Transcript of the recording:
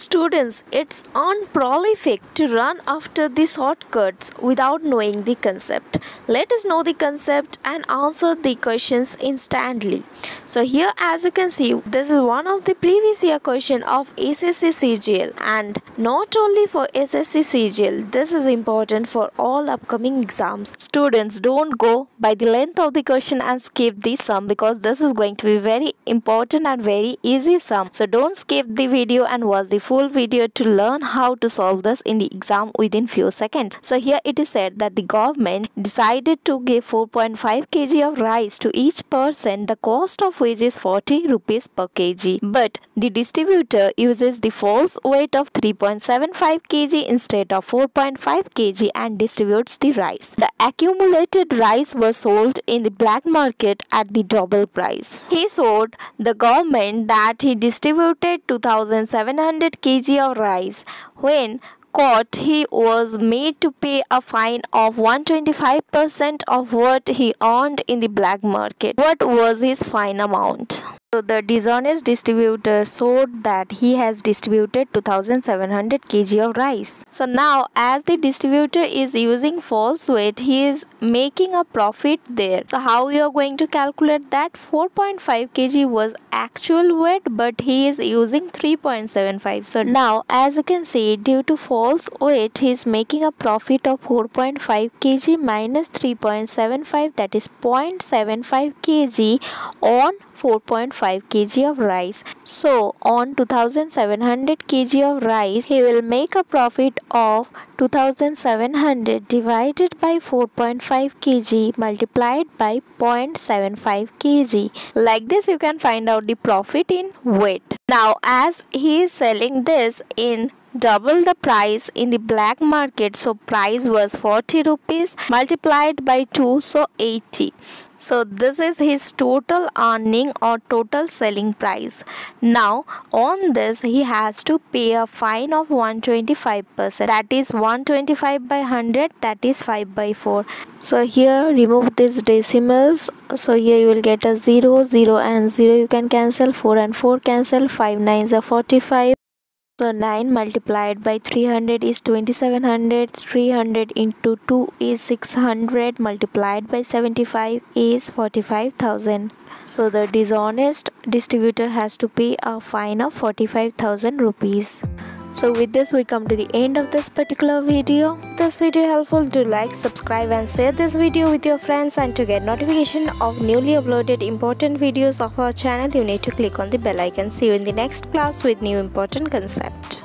Students, it's unprolific to run after the shortcuts without knowing the concept. Let us know the concept and answer the questions instantly. So here as you can see, this is one of the previous year question of SSC CGL and not only for SSC CGL, this is important for all upcoming exams. Students, don't go by the length of the question and skip the sum because this is going to be very important and very easy sum. So don't skip the video and watch the full video to learn how to solve this in the exam within few seconds. So here it is said that the government decided to give 4.5 kg of rice to each person. The cost of which is 40 rupees per kg. But the distributor uses the false weight of 3.75 kg instead of 4.5 kg and distributes the rice. The accumulated rice was sold in the black market at the double price. He showed the government that he distributed 2700 kg of rice. When caught, he was made to pay a fine of 125% of what he earned in the black market. What was his fine amount? So the dishonest distributor showed that he has distributed 2700 kg of rice. So now as the distributor is using false weight, he is making a profit there. So how we are going to calculate that 4.5 kg was actual weight but he is using 3.75. So now as you can see due to false weight he is making a profit of 4.5 kg minus 3.75 that is 0.75 kg on 4.5 kg of rice. So on 2700 kg of rice he will make a profit of 2700 divided by 4.5 kg multiplied by 0.75 kg. Like this you can find out the profit in weight. Now as he is selling this in double the price in the black market so price was 40 rupees multiplied by 2 so 80 so this is his total earning or total selling price. Now on this he has to pay a fine of 125% that is 125 by 100 that is 5 by 4. So here remove these decimals. So here you will get a 0 0 and 0 you can cancel 4 and 4 cancel 5 9s are 45 so 9 multiplied by 300 is 2700. 300 into 2 is 600 multiplied by 75 is 45,000. So the dishonest distributor has to pay a fine of 45,000 rupees. So with this we come to the end of this particular video. This video helpful to like, subscribe and share this video with your friends and to get notification of newly uploaded important videos of our channel you need to click on the bell icon. See you in the next class with new important concept.